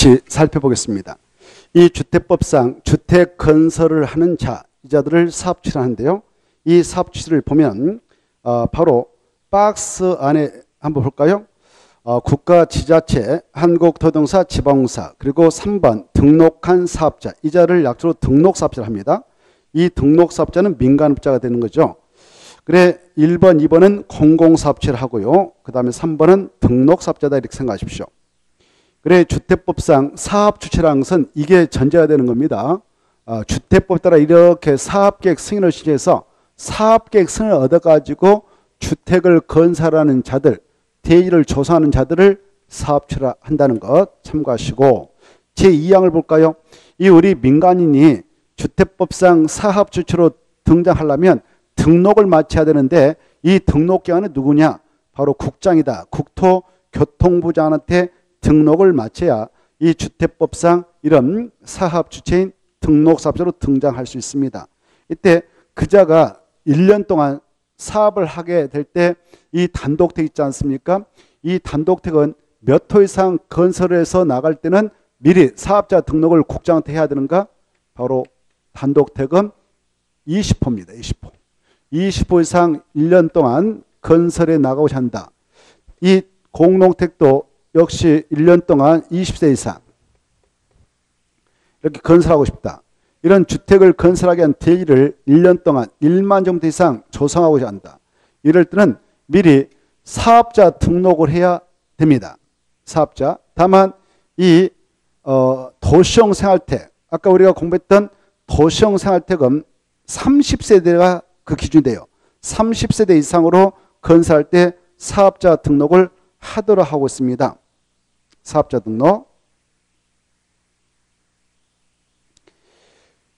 같이 살펴보겠습니다. 이 주택법상 주택 건설을 하는 자, 이 자들을 사업취하는데요. 이 사업취를 보면 어, 바로 박스 안에 한번 볼까요? 어, 국가 지자체, 한국토동사, 지방사, 그리고 3번 등록한 사업자, 이 자를 약조로 등록사업자를 합니다. 이 등록사업자는 민간업자가 되는 거죠. 그래 1번, 2번은 공공사업체를 하고요. 그 다음에 3번은 등록사업자다 이렇게 생각하십시오. 그래 주택법상 사업 주체라는 것은 이게 전제가 되는 겁니다. 어, 주택법 따라 이렇게 사업계획 승인을 시해서 사업계획 승인을 얻어가지고 주택을 건설하는 자들 대의를 조사하는 자들을 사업체라 한다는 것 참고하시고 제2항을 볼까요? 이 우리 민간인이 주택법상 사업 주체로 등장하려면 등록을 마쳐야 되는데 이 등록 기관은 누구냐? 바로 국장이다. 국토교통부장한테 등록을 마쳐야 이 주택법상 이런 사업 주체인 등록사업자로 등장할 수 있습니다. 이때 그자가 1년 동안 사업을 하게 될 때 이 단독택 있지 않습니까? 이 단독택은 몇 호 이상 건설해서 나갈 때는 미리 사업자 등록을 국장한테 해야 되는가? 바로 단독택은 20호입니다. 20호. 20호 이상 1년 동안 건설에 나가고자 한다. 이 공농택도 역시 1년 동안 20세 이상 이렇게 건설하고 싶다. 이런 주택을 건설하기 위한 대의를 1년 동안 1만 정도 이상 조성하고자 한다. 이럴 때는 미리 사업자 등록을 해야 됩니다. 사업자. 다만 이 어, 도시형 생활택 아까 우리가 공부했던 도시형 생활택은 30세대가 그 기준이 돼요. 30세대 이상으로 건설할 때 사업자 등록을 하도록 하고 있습니다. 사업자 등록.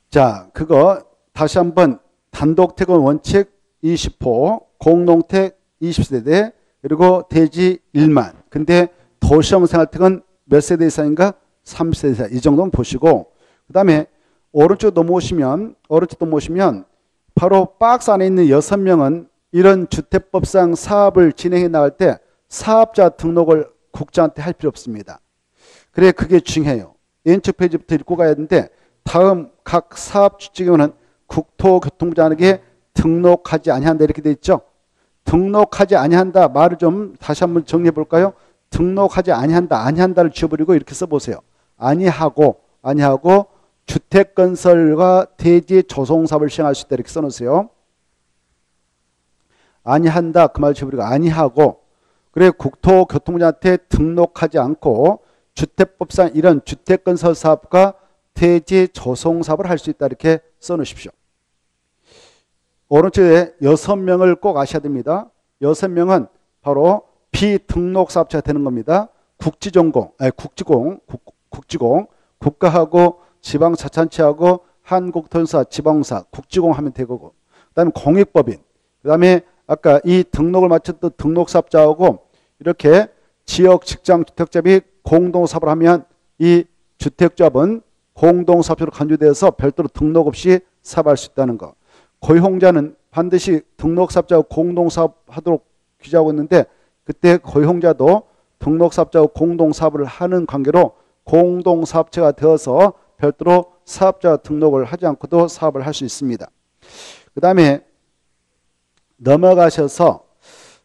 자, 그거 다시 한번 단독택은 원칙 20호, 공동택 20세대, 그리고 대지 1만. 근데 도시형 생활택은 몇 세대 이상인가? 30세대 이상. 이 정도는 보시고, 그 다음에 오른쪽 넘어오시면, 오른쪽 넘어오시면, 바로 박스 안에 있는 6명은 이런 주택법상 사업을 진행해 나갈 때 사업자 등록을 국장한테 할 필요 없습니다. 그래, 그게 중요해요. 왼쪽 페이지부터 읽고 가야 되는데, 다음 각 사업 주체기관은 국토교통부장에게 등록하지 아니한다 이렇게 돼 있죠. 등록하지 아니한다 말을 좀 다시 한번 정리해 볼까요? 등록하지 아니한다 아니한다를 지워버리고 이렇게 써보세요. 아니하고 아니하고 주택 건설과 대지 조성 사업을 시행할 수 있다 이렇게 써놓으세요. 아니한다 그 말 지워버리고 아니하고 그래 국토교통부장한테 등록하지 않고 주택법상 이런 주택 건설 사업과 대지 조성 사업을 할 수 있다 이렇게 써놓으십시오. 오른쪽에 여섯 명을 꼭 아셔야 됩니다. 여섯 명은 바로 비등록 사업자가 되는 겁니다. 국지전공, 아니 국지공, 국, 국지공, 국가하고 지방자치단체하고 한국통사, 지방사, 국지공 하면 되고, 그다음에 공익법인, 그다음에 아까 이 등록을 마쳤던 등록사업자하고 이렇게 지역 직장 주택자비 공동사업을 하면 이 주택자은 공동사업자로 간주되어서 별도로 등록 없이 사업할 수 있다는 거. 고용자는 반드시 등록사업자하고 공동사업 하도록 규정하고 있는데 그때 고용자도 등록사업자하고 공동사업을 하는 관계로 공동사업체가 되어서 별도로 사업자 등록을 하지 않고도 사업을 할 수 있습니다. 그 다음에 넘어가셔서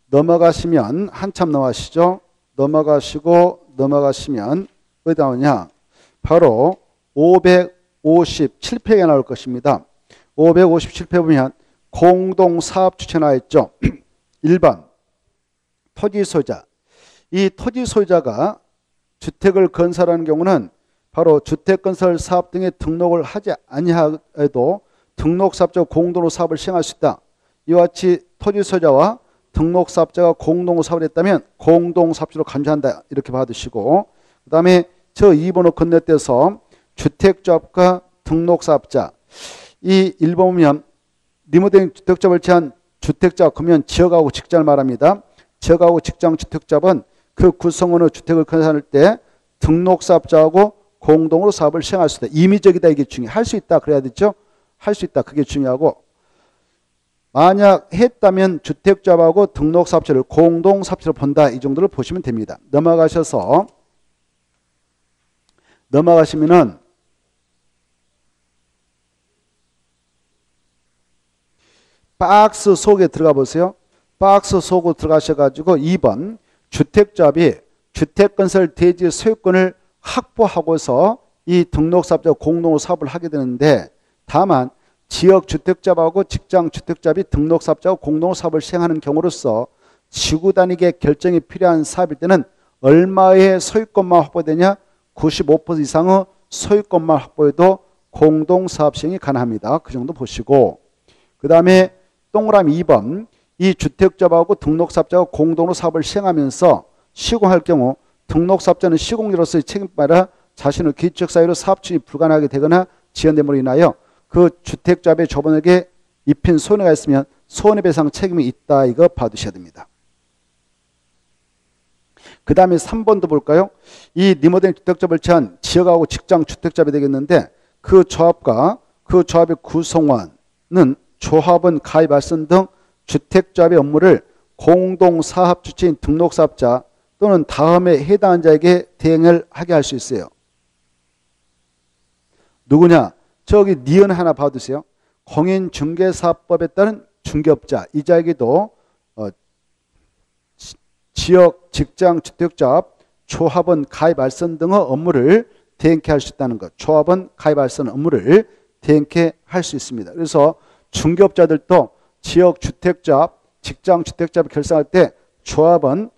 넘어가시면 한참 넘어가시죠. 넘어가시고 넘어가시면 어디 나오냐. 바로 557페이지가 나올 것입니다. 557페이지 보면 공동사업 나와 있죠. 1번 토지 소유자. 이 토지 소유자가 주택을 건설하는 경우는 바로 주택건설 사업 등에 등록을 하지 아니하여도 등록사업자 공동으로 사업을 시행할 수 있다. 이와 같이 토지 소유자와 등록사업자가 공동으로 사업을 했다면 공동사업자로 간주한다. 이렇게 받으시고 그 다음에 저 2번을 건너뛰어서 주택조합과 등록사업자 이 1번 보면 리모델링 주택조합을 제한 주택자 그러면 지역하고 직장을 말합니다. 지역하고 직장 주택조합은 그 구성원의 주택을 건설할 때 등록사업자하고 공동으로 사업을 시행할 수 있다. 임의적이다 이게 중요해. 할 수 있다 그래야 되죠. 할 수 있다 그게 중요하고 만약 했다면 주택조합하고 등록사업체를 공동사업체로 본다 이 정도를 보시면 됩니다. 넘어가셔서 넘어가시면은 박스 속에 들어가 보세요. 박스 속으로 들어가셔가지고 2번 주택조합이 주택건설 대지 소유권을 확보하고서 이 등록사업자 공동으로 사업을 하게 되는데 다만 지역 주택자하고 직장 주택자비 등록사업자하고 공동으로 사업을 시행하는 경우로서 지구 단위의 결정이 필요한 사업일 때는 얼마의 소유권만 확보되냐 95% 이상의 소유권만 확보해도 공동사업 시행이 가능합니다. 그 정도 보시고 그 다음에 동그라미 2번 이 주택자하고 등록사업자가 공동으로 사업을 시행하면서 시공할 경우 등록사업자는 시공료로서의 책임뿐 아니라 자신의 기축사유로 사업 추진이 불가능하게 되거나 지연됨으로 인하여 그 주택자의 조번에게 입힌 손해가 있으면 손해배상 책임이 있다 이거 봐두셔야 됩니다. 그 다음에 3번도 볼까요? 이 리모델링 주택조합을 취한 지역하고 직장 주택조합이 되겠는데 그 조합과 그 조합의 구성원은 조합원 가입 발선 등 주택조합의 업무를 공동사업 주체인 등록사업자 또는 다음에 해당한 자에게 대행을 하게 할 수 있어요. 누구냐? 저기 니은 하나 봐두세요. 공인중개사법에 따른 중개업자 이 자에게도 어, 지역 직장 주택조합 조합원 가입 알선 등의 업무를 대행케 할 수 있다는 것. 조합원 가입 알선 업무를 대행케 할 수 있습니다. 그래서 중개업자들도 지역 주택조합 직장 주택조합을 결성할 때 조합원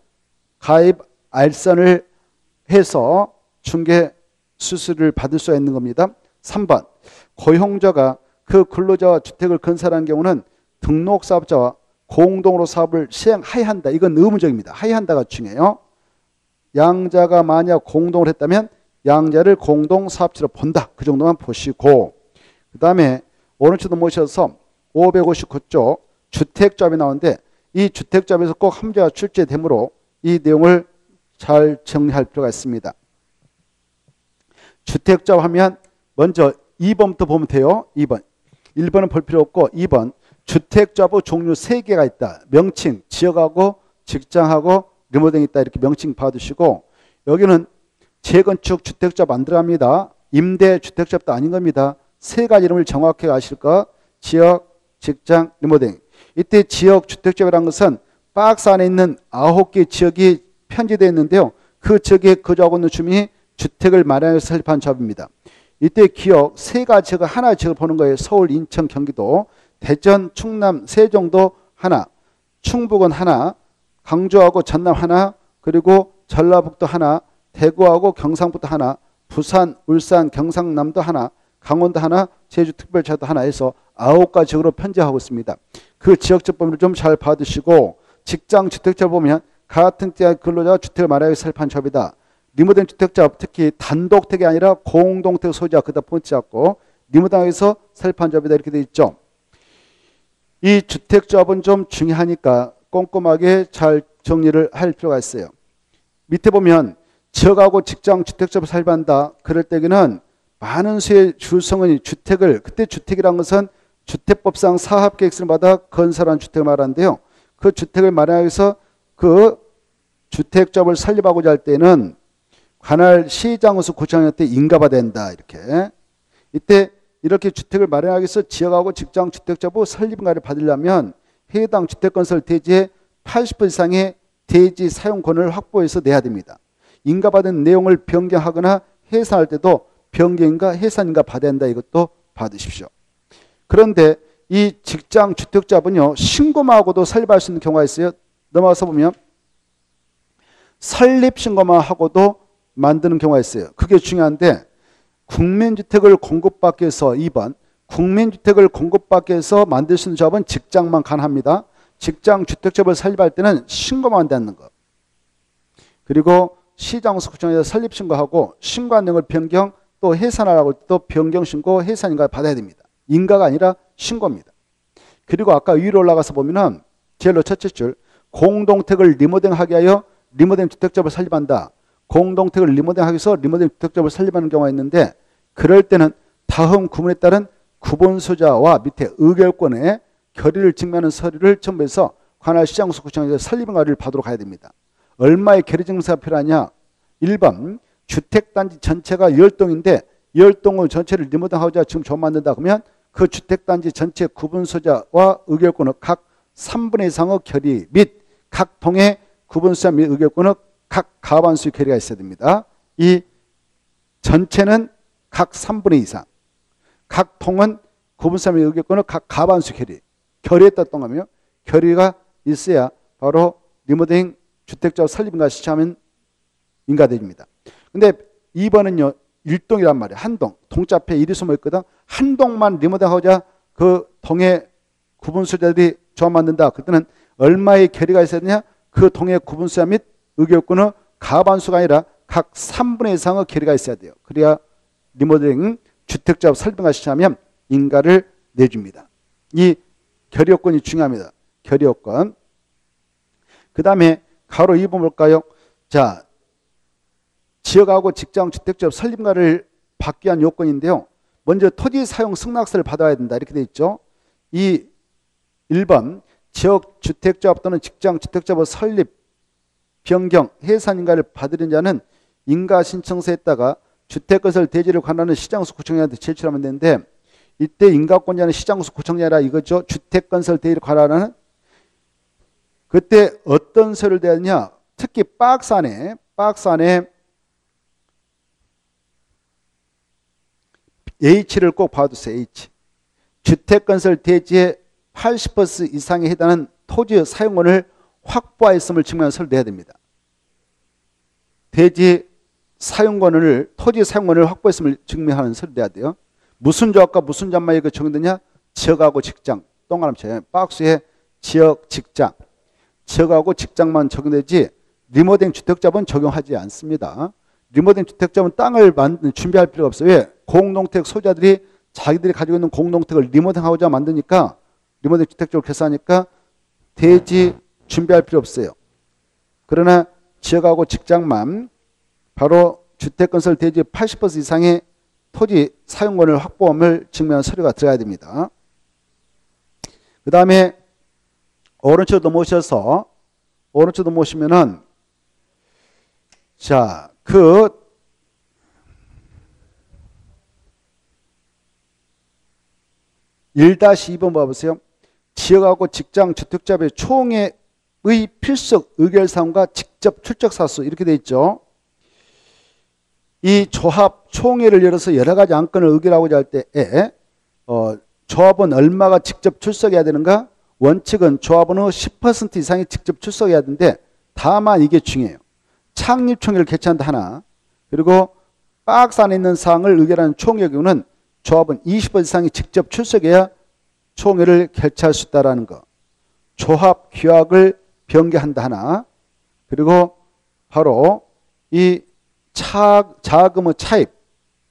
가입 알선을 해서 중개 수수료를 받을 수 있는 겁니다. 3번 고용자가 그 근로자와 주택을 건설하는 경우는 등록 사업자와 공동으로 사업을 시행하야 한다. 이건 의무적입니다. 하야 한다가 중요해요. 양자가 만약 공동을 했다면 양자를 공동 사업체로 본다. 그 정도만 보시고 그 다음에 오른쪽도 모셔서 559쪽 주택조합이 나오는데 이 주택조합에서 꼭 함자가 출제되므로 이 내용을 잘 정리할 필요가 있습니다. 주택조합 하면 먼저 2번부터 보면 돼요. 2번. 1번은 볼 필요 없고 2번 주택조합의 종류 3개가 있다. 명칭, 지역하고 직장하고 리모델링 있다. 이렇게 명칭 봐두시고 여기는 재건축 주택조합 안 들어갑니다. 임대 주택조합도 아닌 겁니다. 세 가지 이름을 정확히 아실까? 지역, 직장, 리모델링. 이때 지역 주택조합이라는 것은 박스 안에 있는 9개 지역이 편지되어 있는데요. 그 지역에 거주하고 있는 주민이 주택을 마련해서 설립한 조합입니다. 이때 기억 세 가지가 하나 지역을 보는 거예요. 서울, 인천, 경기도, 대전, 충남, 세종도 하나, 충북은 하나, 강주하고 전남 하나, 그리고 전라북도 하나, 대구하고 경상북도 하나, 부산, 울산, 경상남도 하나, 강원도 하나, 제주특별자도 하나 해서 아홉 가지 지역으로 편제하고 있습니다. 그 지역적 범위를 좀 잘 봐두시고 직장 주택자 보면 같은 때의 근로자가 주택을 마련하게 설립한 조합이다. 리모델 주택자 특히 단독택이 아니라 공동택 소유자 그다 포인트 잡고 리모델에서 설립한 조합이다 이렇게 돼 있죠. 이 주택조합은 좀 중요하니까 꼼꼼하게 잘 정리를 할 필요가 있어요. 밑에 보면 지역하고 직장 주택조합을 설립한다. 그럴 때에는 많은 수의 주성원이 주택을 그때 주택이란 것은 주택법상 사업계획서를 받아 건설한 주택을 말하는데요. 그 주택을 마련하기 위해서 그 주택조합을 설립하고자 할 때는 관할 시장으로서 구청할 때 인가가 된다 이렇게 이때 이렇게 주택을 마련하기 위해서 지역하고 직장 주택자부 설립인가를 받으려면 해당 주택건설 대지의 80% 이상의 대지 사용권을 확보해서 내야 됩니다. 인가받은 내용을 변경하거나 해산할 때도 변경인가 해산인가 받아야 한다 이것도 받으십시오. 그런데 이 직장 주택자분요 신고만 하고도 설립할 수 있는 경우가 있어요. 넘어가서 보면 설립 신고만 하고도 만드는 경우가 있어요. 그게 중요한데 국민주택을 공급받기 위해서 2번 국민주택을 공급받기 위해서 만들 수 있는 조합은 직장만 가능합니다. 직장 주택조합을 설립할 때는 신고만 되는 거. 그리고 시장소 구청에서 설립 신고하고 신고한 내용을 변경 또 해산하라고 또 변경 신고 해산 인가 받아야 됩니다. 인가가 아니라 신고입니다. 그리고 아까 위로 올라가서 보면은 제일로 첫째 줄 공동택을 리모델하게 하여 리모델 주택조합을 설립한다. 공동택을 리모델하기 위해서 리모델 주택조합을 설립하는 경우가 있는데 그럴 때는 다음 구문에 따른 구본소자와 밑에 의결권에 결의를 증명하는 서류를 첨부해서 관할 시장소구청에서 설립인가를 받으러 가야 됩니다. 얼마의 결의 증서가 필요하냐? 1번 주택단지 전체가 10동인데 10동을 전체를 리모델하고자 지금 조 만든다 그러면 그 주택단지 전체 구분소자와 의결권은 각 3분의 이상의 결의 및 각 동의 구분소자 및 의결권은 각 가반수의 결의가 있어야 됩니다. 이 전체는 각 3분의 이상 각 통은 구분소자 및 의결권은 각 가반수 결의 결의에 따뜻하며 결의가 있어야 바로 리모델링 주택자 설립인가 시청하면 인가됩니다. 근데 2번은요. 일동이란 말이에요. 한 동. 동자 앞에 일이 숨어 있거든. 한 동만 리모델하고자 그 동의 구분수자들이 조합 만든다. 그때는 얼마의 결의가 있어야 되냐? 그 동의 구분수자 및 의결권은 가반수가 아니라 각 3분의 이상의 결의가 있어야 돼요. 그래야 리모델링 주택자 설립인가 시청하면 인가를 내줍니다. 이 결의요건이 중요합니다. 결의요건. 그 다음에 가로 2번 볼까요? 자, 지역하고 직장 주택지업 설립가를 받기 위한 요건인데요. 먼저 토지 사용 승낙서를 받아야 된다. 이렇게 돼 있죠. 이 1번 지역 주택조합 또는 직장 주택조합 설립 변경 해산 인가를 받으는 자는 인가 신청서에다가 주택건설 대지를 관하는 시장수 구청장한테 제출하면 되는데 이때 인가권자는 시장수 구청장이라 이거죠. 주택건설 대지를 관하는 그때 어떤 서류를 대느냐 특히 박스 안에 박스 안에 H를 꼭 봐두세요. H. 주택건설 대지의 80% 이상에 해당하는 토지 사용권을 확보하였음을 증명한 서류 내야 됩니다. 대지 사용권을 토지 사용권을 확보했음을 증명하는 서류 내야 돼요. 무슨 조합과 무슨 조합만 이거 적용되냐? 지역하고 직장 동그라미 박스에 지역 직장 지역하고 직장만 적용되지 리모델링 주택자본 적용하지 않습니다. 리모델링 주택자본 땅을 만든 준비할 필요가 없어요. 왜? 공동택 소자들이 자기들이 가지고 있는 공동택을 리모델링하고자 만드니까 리모델링 주택적으로 개선하니까 대지 준비할 필요 없어요. 그러나 지역하고 직장만 바로 주택건설 대지 80% 이상의 토지 사용권을 확보함을 증명한 서류가 들어가야 됩니다. 그 다음에 오른쪽으로 모셔서 오른쪽으로 모시면은 자, 그 1-2번 봐보세요. 지역하고 직장 주택자의 총회의 필석 의결사항과 직접 출석 사수 이렇게 돼 있죠. 이 조합 총회를 열어서 여러 가지 안건을 의결하고자 할 때에 어, 조합은 얼마가 직접 출석해야 되는가? 원칙은 조합원의 10% 이상이 직접 출석해야 되는데 다만 이게 중요해요. 창립총회를 개최한다 하나 그리고 박스 안에 있는 사항을 의결하는 총회 경우는 조합은 20% 이상이 직접 출석해야 총회를 개최할 수 있다는 거. 조합 규약을 변경한다 하나 그리고 바로 이 차, 자금의 차입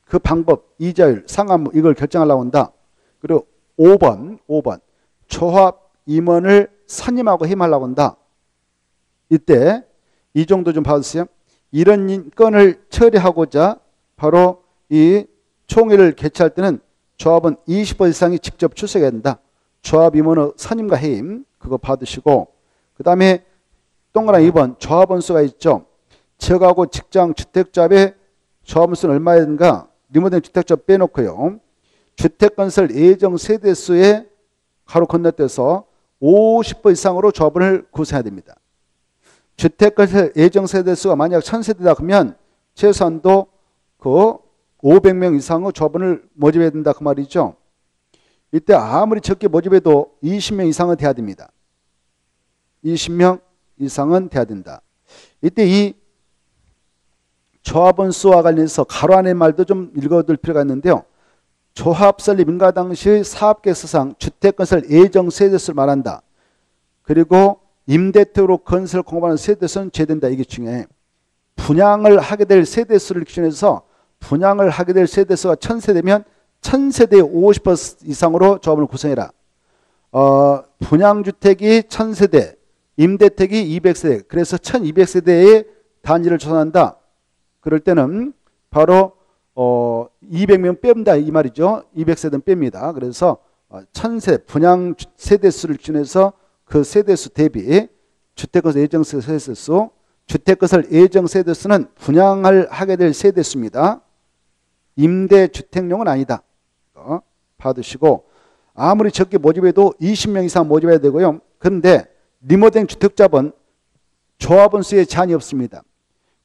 그 방법, 이자율, 상한무 이걸 결정하려고 한다. 그리고 5번, 5번 조합 임원을 선임하고 힘하려고 한다. 이때 이 정도 좀 봐주세요. 이런 건을 처리하고자 바로 이 총회를 개최할 때는 조합은 20% 이상이 직접 출석해야 된다. 조합 임원의 선임과 해임 그거 받으시고 그 다음에 동그란 2번 조합원 수가 있죠. 지역하고 직장 주택잡의 조합원 수는 얼마인가 리모델 주택잡 빼놓고요. 주택건설 예정 세대수의 가로 건너뛰어서 50% 이상으로 조합원을 구성해야 됩니다. 주택건설 예정 세대수가 만약 1000세대다 그러면 최소한도 그 500명 이상의 조합원을 모집해야 된다 그 말이죠. 이때 아무리 적게 모집해도 20명 이상은 돼야 됩니다. 20명 이상은 돼야 된다. 이때 이 조합원 수와 관련해서 가로 안의 말도 좀 읽어둘 필요가 있는데요. 조합 설립 인가 당시의 사업계획서상 주택 건설 예정 세대수를 말한다. 그리고 임대택으로 건설 공급하는 세대수는 제된다. 이게 중요해. 분양을 하게 될 세대수를 기준해서 분양을 하게 될 세대수가 천세대면 천세대의 50% 이상으로 조합을 구성해라. 어, 분양주택이 천세대, 임대택이 200세대, 그래서 1200세대의 단지를 조성한다. 그럴 때는 바로 어 200명 뺍다 이 말이죠. 200세대는 뺍니다. 그래서 어, 천세 분양 세대수를 기준해서 그 세대수 대비 주택건설 예정세 세대수 주택 것을 예정 세대수는 분양을 하게 될 세대수입니다. 임대 주택용은 아니다. 어? 받으시고 아무리 적게 모집해도 20명 이상 모집해야 되고요. 그런데 리모델링 주택자본 조합원 수에 제한이 없습니다.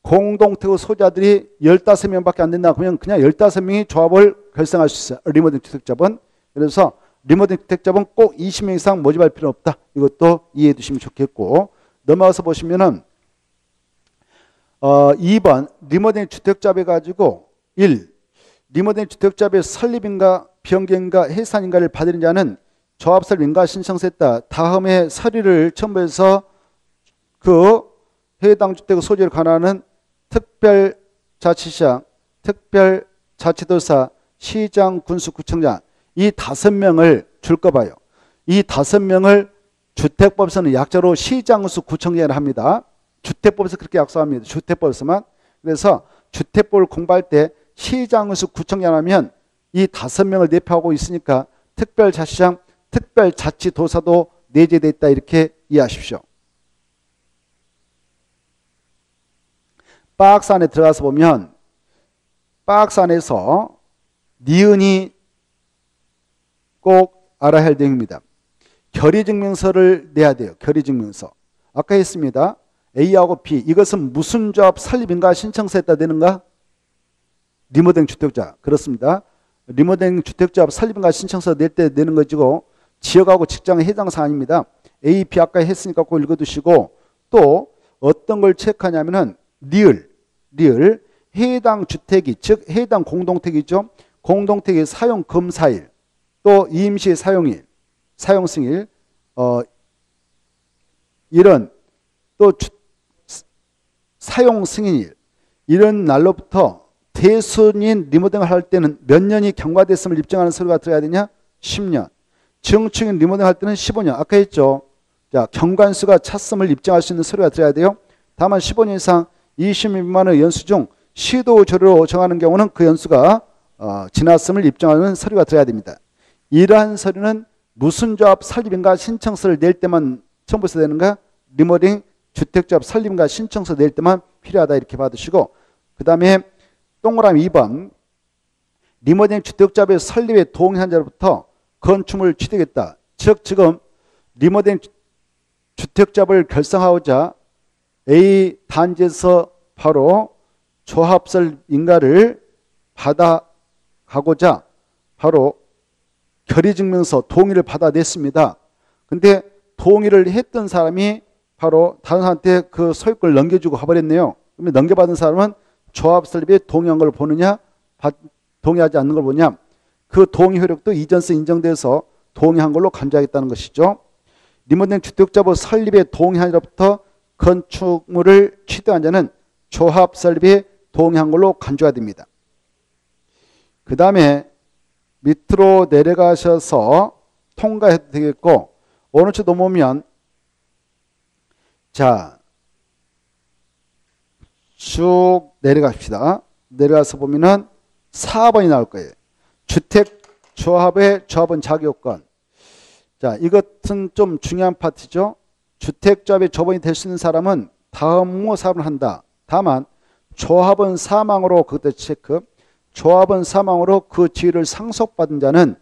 공동택의 소자들이 15명밖에 안 된다 그러면 그냥 15명이 조합을 결성할 수 있어요. 리모델링 주택자본. 그래서 리모델링 주택자본 꼭 20명 이상 모집할 필요 없다. 이것도 이해해 두시면 좋겠고 넘어가서 보시면은 어 2번 리모델링 주택자배 가지고 1. 리모델링 주택자배 설립인가 변경인가 해산인가를 받은 자는 조합설인가 신청했다. 다음에 서류를 첨부해서 그 해당 주택 소지를 관하는 특별 자치시장, 특별 자치도사, 시장, 군수, 구청장 이 다섯 명을 줄거 봐요. 이 다섯 명을 주택법에서는 약자로 시장, 군수, 구청장을 합니다. 주택법에서 그렇게 약속합니다. 주택법에서만. 그래서 주택법을 공부할 때 시장, 군수, 구청장 하면 이 다섯 명을 내표하고 있으니까 특별자치장, 특별자치도사도 내재되어 있다 이렇게 이해하십시오. 박스 안에 들어가서 보면 박스 안에서 니은이 꼭 알아야 할 내용입니다. 결의증명서를 내야 돼요. 결의증명서. 아까 했습니다. A하고 B 이것은 무슨 조합 설립인가 신청서 했다 되는가? 리모델링 주택자 그렇습니다. 리모델링 주택조합 설립인가 신청서 낼 때 내는 거지고 지역하고 직장의 해당 사안입니다. A, B 아까 했으니까 꼭 읽어두시고 또 어떤 걸 체크하냐면은 리을, 리을 해당 주택이 즉 해당 공동택이죠. 공동택의 사용 검사일 또 임시 사용일, 사용 승일 어 이런 또 주, 사용 승인일 이런 날로부터 대순인 리모델링을 할 때는 몇 년이 경과됐음을 입증하는 서류가 들어야 되냐? 10년. 증축인 리모델링 할 때는 15년. 아까 했죠. 자, 경관수가 찼음을 입증할 수 있는 서류가 들어야 돼요. 다만 15년 이상 20년 미만의 연수 중 시도 조례로 정하는 경우는 그 연수가 어, 지났음을 입증하는 서류가 들어야 됩니다. 이러한 서류는 무슨 조합 설립인가 신청서를 낼 때만 첨부해서 되는가? 리모델링 주택조합 설립인가 신청서 낼 때만 필요하다 이렇게 받으시고 그 다음에 동그라미 2번 리모델링 주택조합의 설립에 동의한 자로부터 건축물 취득했다. 즉 지금 리모델링 주택조합을 결성하고자 A 단지에서 바로 조합설 인가를 받아가고자 바로 결의증명서 동의를 받아냈습니다. 근데 동의를 했던 사람이 바로 다른 사람한테 그 소유권을 넘겨주고 가버렸네요. 그러면 넘겨받은 사람은 조합 설립에 동의한 걸 보느냐 동의하지 않는 걸 보냐 그 동의 효력도 이전서 인정돼서 동의한 걸로 간주하겠다는 것이죠. 리모델링 주택자부 설립에 동의한 자로부터 건축물을 취득한 자는 조합 설립에 동의한 걸로 간주가 됩니다. 그 다음에 밑으로 내려가셔서 통과해도 되겠고 어느 쪽 넘으면 자 쭉 내려갑시다. 내려가서 보면은 4번이 나올 거예요. 주택 조합의 조합은 자격권. 자, 이것은 좀 중요한 파트죠. 주택조합의 조합원이 될 수 있는 사람은 다음 사업을 한다. 다만 조합원 사망으로 그때 체크. 조합원 사망으로 그 지위를 상속받은 자는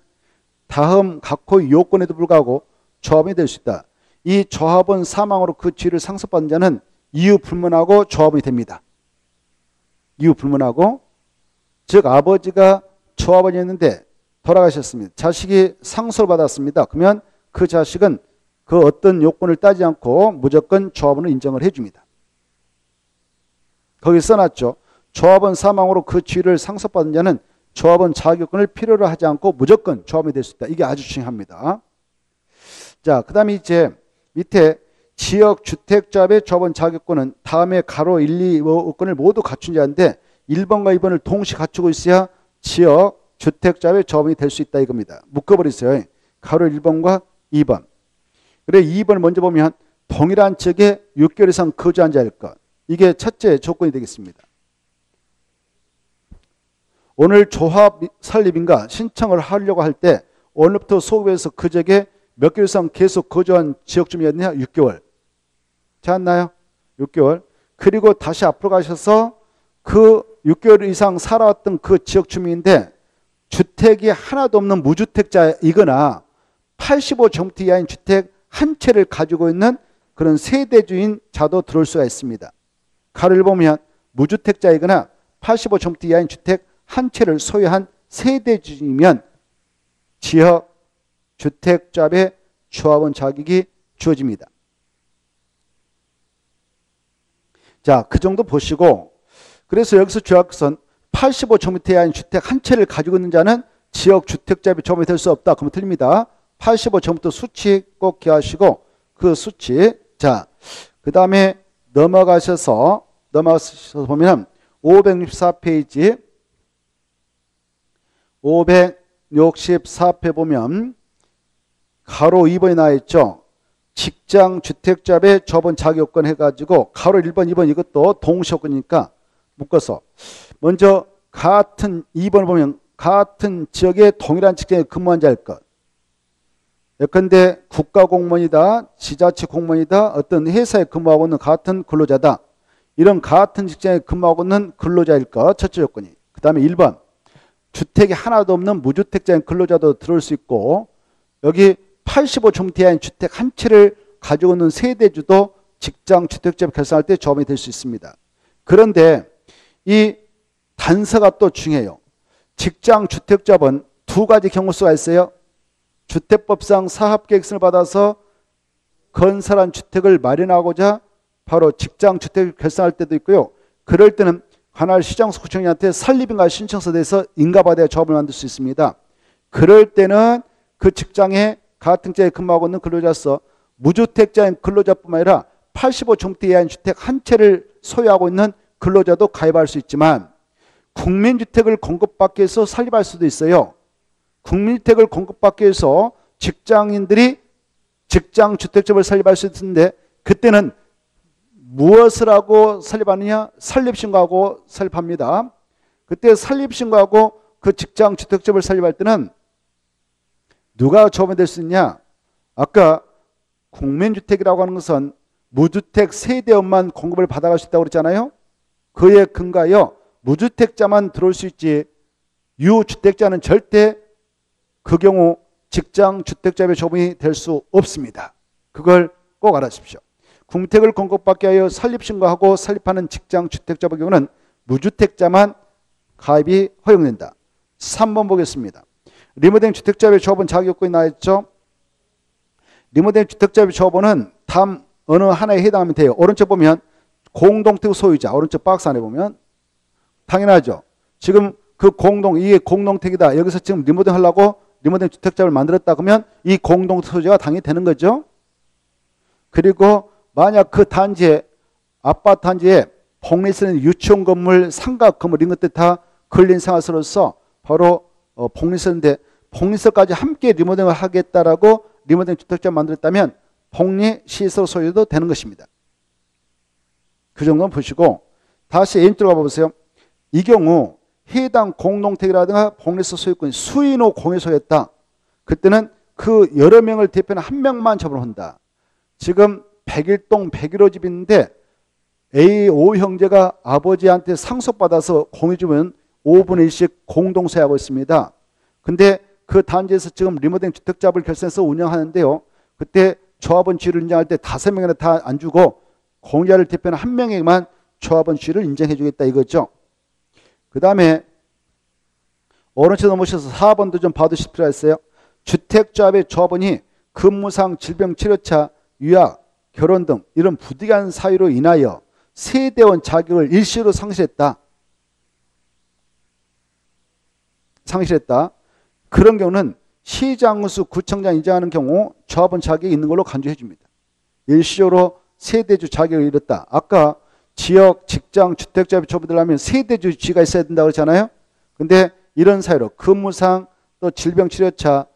다음 각호 요건에도 불구하고 조합이 될 수 있다. 이 조합원 사망으로 그 지위를 상속받은 자는 이유 불문하고 조합이 됩니다. 이유 불문하고 즉 아버지가 조합원이었는데 돌아가셨습니다. 자식이 상속을 받았습니다. 그러면 그 자식은 그 어떤 요건을 따지 않고 무조건 조합원을 인정을 해줍니다. 거기 써놨죠. 조합원 사망으로 그 지위를 상속받은 자는 조합원 자격권을 필요로 하지 않고 무조건 조합이 될 수 있다. 이게 아주 중요합니다. 자, 그 다음에 이제 밑에 지역 주택조합의 조합원 자격권은 다음에 가로 1, 2호건을 모두 갖춘 자인데 1번과 2번을 동시에 갖추고 있어야 지역 주택조합의 조합이 될 수 있다 이겁니다. 묶어버리세요. 가로 1번과 2번. 그래 2번을 먼저 보면 동일한 지역에 6개월 이상 거주한 자일 것. 이게 첫째 조건이 되겠습니다. 오늘 조합 설립인가 신청을 하려고 할 때 오늘부터 소급해서 그 지역에 몇 개월 이상 계속 거주한 지역 주민이었냐? 6개월. 찾았나요? 6개월. 그리고 다시 앞으로 가셔서 그 6개월 이상 살아왔던 그 지역 주민인데 주택이 하나도 없는 무주택자이거나 85제곱미터 이하인 주택 한 채를 가지고 있는 그런 세대주인 자도 들어올 수가 있습니다. 가를 보면 무주택자이거나 85제곱미터 이하인 주택 한 채를 소유한 세대주이면 지역 주택자의 조합원 자격이 주어집니다. 자, 그 정도 보시고 그래서 여기서 조합선 85제곱미터 이하인 주택 한 채를 가지고 있는 자는 지역 주택자비 조합이 될 수 없다. 그러면 틀립니다. 85제곱미터 수치 꼭 기하시고 그 수치 자, 그 다음에 넘어가셔서 넘어가셔서 보면 564페이지 564회 보면 가로 2번이 나와 있죠. 직장 주택자의 저번 자격권 해가지고 가로 1번, 2번 이것도 동시효권이니까 묶어서 먼저 같은 2번 보면 같은 지역의 동일한 직장에 근무한 자일 것. 예컨대 국가공무원이다, 지자체 공무원이다, 어떤 회사에 근무하고 있는 같은 근로자다. 이런 같은 직장에 근무하고 있는 근로자일 것. 첫째 조건이. 그 다음에 1번. 주택이 하나도 없는 무주택자인 근로자도 들어올 수 있고 여기 85종대한 주택 한 채를 가지고 있는 세대주도 직장 주택자를 결성할 때 조합이 될 수 있습니다. 그런데 이 단서가 또 중요해요. 직장 주택자본 두 가지 경우 수가 있어요. 주택법상 사업계획서를 받아서 건설한 주택을 마련하고자 바로 직장 주택을 결성할 때도 있고요. 그럴 때는 관할 시장 소 구청장한테 설립인가 신청서 내서 인가받아야 조합을 만들 수 있습니다. 그럴 때는 그 직장에 가등자에 근무하고 있는 근로자서 무주택자인 근로자뿐만 아니라 85 종대 이하인 주택 한 채를 소유하고 있는 근로자도 가입할 수 있지만 국민주택을 공급받기 위해서 설립할 수도 있어요. 국민주택을 공급받기 위해서 직장인들이 직장 주택점을 설립할 수 있는데 그때는 무엇을 하고 설립하느냐? 설립신고하고 설립합니다. 그때 설립신고하고 그 직장 주택점을 설립할 때는 누가 조합이 될수 있냐? 아까 국민주택이라고 하는 것은 무주택 세대원만 공급을 받아갈 수 있다고 그랬잖아요. 그에 근거하여 무주택자만 들어올 수 있지 유주택자는 절대 그 경우 직장 주택자의 조합이 될 수 없습니다. 그걸 꼭 알아주십시오. 궁택을 공급받게 하여 설립 신고하고 설립하는 직장 주택자의 경우는 무주택자만 가입이 허용된다. 3번 보겠습니다. 리모델링 주택자의 조합은 자격요건이 나있죠. 리모델링 주택자의 조합은 다음 어느 하나에 해당하면 돼요. 오른쪽 보면 공동택 소유자 오른쪽 박스 안에 보면 당연하죠. 지금 그 공동 이게 공동택이다. 여기서 지금 리모델링 하려고 리모델링 주택자를 만들었다 그러면 이 공동택 소유자가 당연히 되는 거죠. 그리고 만약 그 단지에 아파트 단지에 복리스는 유치원 건물, 상가 건물 이런 것들 다 걸린 상황으로서 바로 어, 복리스인데 복리스까지 함께 리모델링을 하겠다라고 리모델링 주택자 만들었다면 복리 시설 소유도 되는 것입니다. 그 정도는 보시고 다시 N 들어가 보세요. 이 경우 해당 공동택이라든가 복리스 소유권이 수인호 공유소였다. 그때는 그 여러 명을 대표하는 한 명만 처분을 한다. 지금 백일동 백일호 집이 있는데 A5 형제가 아버지한테 상속받아서 공유주면 5분의 1씩 공동세하고 있습니다. 근데 그 단지에서 지금 리모델링 주택자을 결성해서 운영하는데요. 그때 조합원 지위를 인정할 때 다섯 명이나 다 안 주고 공유자를 대표하는 한 명에만 조합원 지위를 인정해 주겠다 이거죠. 그 다음에 오른쪽 넘으셔서 4번도 좀 봐두실 필요가 있어요. 주택조합의 조합원이 근무상 질병 치료차 유약 결혼 등 이런 부득이한 사유로 인하여 세대원 자격을 일시로 상실했다. 상실했다. 그런 경우는 시장수 구청장 인정하는 경우 조합원 자격이 있는 걸로 간주해 줍니다. 일시적으로 세대주 자격을 잃었다. 아까 지역, 직장, 주택자 비초부들 하면 세대주 지가 있어야 된다고 그랬잖아요. 근데 이런 사유로 근무상 또 질병 치료차,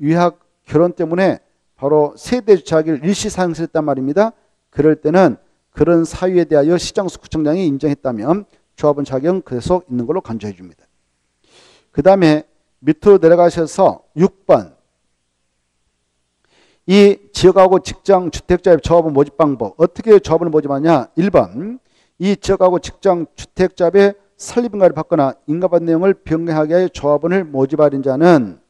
유학, 결혼 때문에 바로 세대주 자격을 일시 상실했단 말입니다. 그럴 때는 그런 사유에 대하여 시장수 구청장이 인정했다면 조합원 자격은 계속 있는 걸로 간주해 줍니다. 그 다음에 밑으로 내려가셔서 6번 이 지역하고 직장 주택자의 조합원 모집 방법 어떻게 조합원을 모집하냐 1번 이 지역하고 직장 주택자의 설립인가를 받거나 인가받은 내용을 변경하게 조합원을 모집하는 자는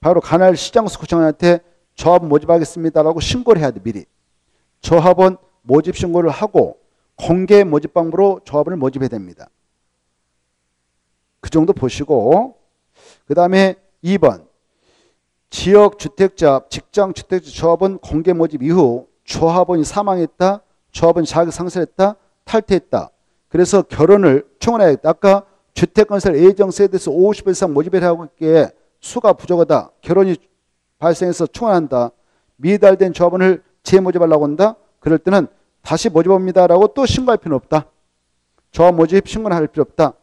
바로 관할 시장수 구청한테 조합원 모집하겠습니다라고 신고를 해야 돼 미리. 조합원 모집 신고를 하고 공개 모집 방법으로 조합원을 모집해야 됩니다. 그 정도 보시고 그 다음에 2번 지역 주택자 직장 주택자 조합원 공개 모집 이후 조합원이 사망했다 조합원이 자격 상실했다 탈퇴했다. 그래서 결혼을 충원해야겠다. 아까 주택건설 예정세에 대해서 50일 이상 모집을 하고 있기에 수가 부족하다. 결혼이 발생해서 충원한다. 미달된 조합원을 재모집하려고 한다. 그럴 때는 다시 모집합니다라고 또 신고할 필요는 없다. 조합 모집 신고는 할 필요 없다.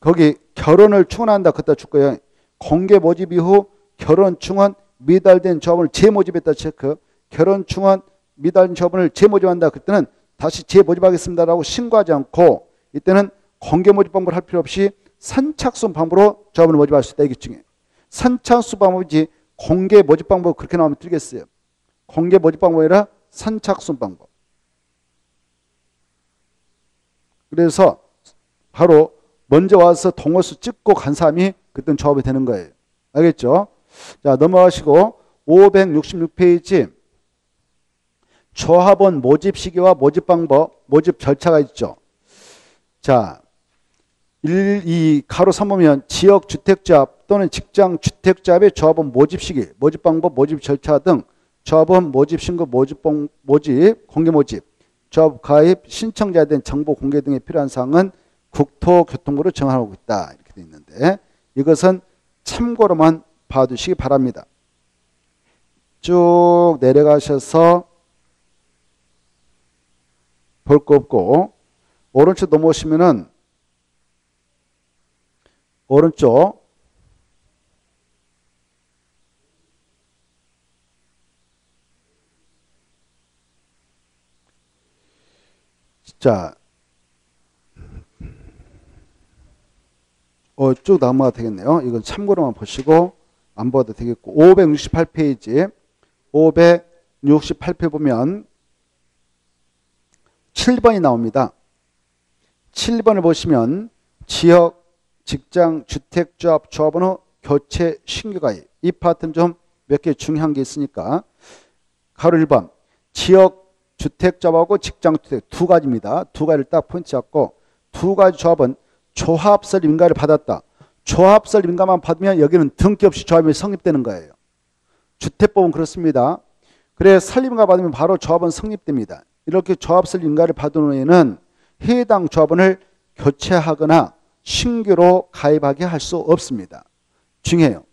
거기 결혼을 충원한다. 그따 줄 거예요. 공개 모집 이후 결혼 충원 미달된 조합을 재모집했다 체크. 결혼 충원 미달된 조합을 재모집한다. 그때는 다시 재모집하겠습니다라고 신고하지 않고 이때는 공개 모집 방법을 할 필요 없이 선착순 방법으로 조합을 모집할 수 있다. 이게 중에 선착순 방법이지 공개 모집 방법 그렇게 나오면 틀리겠어요. 공개 모집 방법이라 선착순 방법. 그래서 바로 먼저 와서 동호수 찍고 간 사람이 그땐 조합이 되는 거예요. 알겠죠? 자, 넘어가시고 566페이지 조합원 모집 시기와 모집 방법, 모집 절차가 있죠. 자, 1, 2, 가로 3보면 지역 주택자 또는 직장 주택자의 조합원 모집 시기, 모집 방법, 모집 절차 등 조합원 모집 신고, 모집, 모집, 공개 모집, 조합 가입, 신청자에 대한 정보 공개 등에 필요한 사항은 국토교통부로 정하고 있다. 이렇게 되어 있는데 이것은 참고로만 봐두시기 바랍니다. 쭉 내려가셔서 볼 거 없고 오른쪽 넘어오시면은 오른쪽 자, 어, 쭉 넘어가 되겠네요. 이건 참고로만 보시고 안 봐도 되겠고 568페이지 568페 보면 7번이 나옵니다. 7번을 보시면 지역, 직장, 주택, 조합, 조합번호, 교체, 신규 가입 이 파트는 좀 몇 개 중요한 게 있으니까 가로 1번 지역, 주택, 조합하고 직장, 주택 두 가지입니다. 두 가지를 딱 포인트 잡고 두 가지 조합은 조합설 인가를 받았다. 조합설 인가만 받으면 여기는 등기 없이 조합이 성립되는 거예요. 주택법은 그렇습니다. 그래 설립인가 받으면 바로 조합은 성립됩니다. 이렇게 조합설 인가를 받은 후에는 해당 조합원을 교체하거나 신규로 가입하게 할 수 없습니다. 중요해요.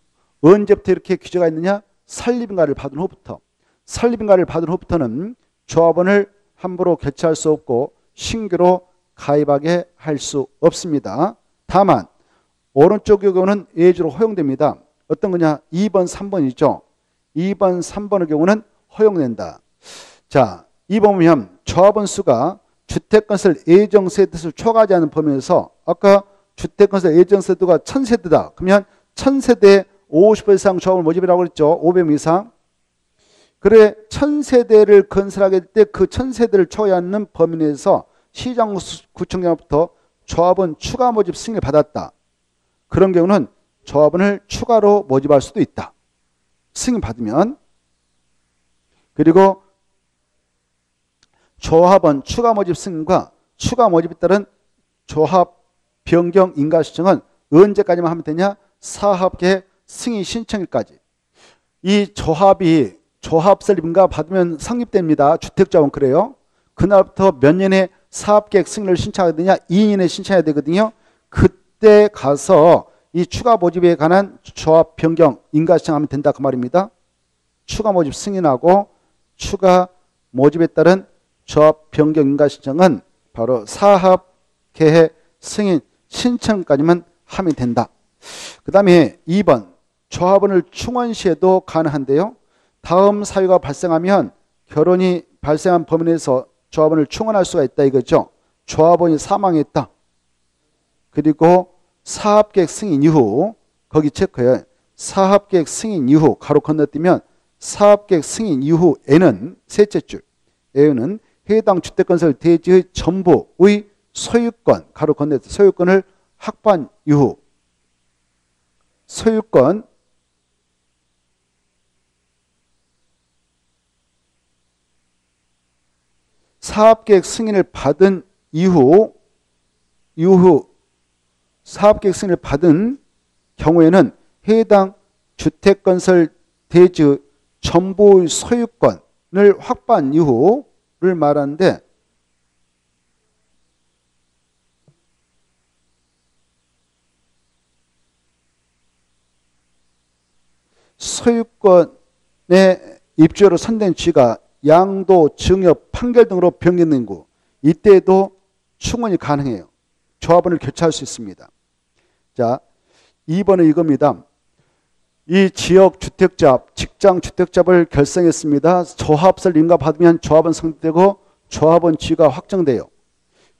언제부터 이렇게 규제가 있느냐? 설립인가를 받은 후부터. 설립인가를 받은 후부터는 조합원을 함부로 교체할 수 없고 신규로 가입하게 할 수 없습니다. 다만 오른쪽의 경우는 예주로 허용됩니다. 어떤 거냐? 2번, 3번이죠. 2번, 3번의 경우는 허용된다. 자, 2번 보면 조합원 수가 주택건설 예정세대수 초과하지 않은 범위에서 아까 주택건설 예정세대가 1000세대다. 그러면 1000세대 50% 이상 조합을 모집이라고 그랬죠. 500명 이상. 그래 1000세대를 건설하게 될 때 그 1000세대를 초과하는 범위 내에서 시장 구청장부터 조합원 추가 모집 승인을 받았다. 그런 경우는 조합원을 추가로 모집할 수도 있다. 승인 받으면 그리고 조합원 추가 모집 승인과 추가 모집에 따른 조합 변경 인가 신청은 언제까지만 하면 되냐? 사업계 승인 신청일까지. 이 조합이 조합설 인가 받으면 성립됩니다. 주택자원 그래요. 그날부터 몇 년에 사업계획 승인을 신청해야 되냐? 2년에 신청해야 되거든요. 그 때 가서 이 추가 모집에 관한 조합 변경 인가 신청하면 된다 그 말입니다. 추가 모집 승인하고 추가 모집에 따른 조합 변경 인가 신청은 바로 사업 계획 승인 신청까지만 하면 된다. 그 다음에 2번 조합원을 충원 시에도 가능한데요. 다음 사유가 발생하면 결혼이 발생한 범위 내에서 조합원을 충원할 수가 있다 이거죠. 조합원이 사망했다. 그리고 사업계획 승인 이후 거기 체크해. 사업계획 승인 이후 가로 건너뛰면 사업계획 승인 이후에는 셋째 줄 에는 해당 주택건설 대지의 전부의 소유권 가로 건네 소유권을 확보한 이후 소유권 사업계획 승인을 받은 이후 이후 사업계획 승인을 받은 경우에는 해당 주택건설 대지 전부 소유권을 확보한 이후를 말하는데 소유권의 입주로 선된 지가 양도, 증여, 판결 등으로 변경된 구 이때에도 충원이 가능해요. 조합원을 교체할 수 있습니다. 자, 2번은 이겁니다. 이 지역 주택잡, 직장 주택잡을 결성했습니다. 조합설 인가 받으면 조합원 성립되고 조합원 지가 확정돼요.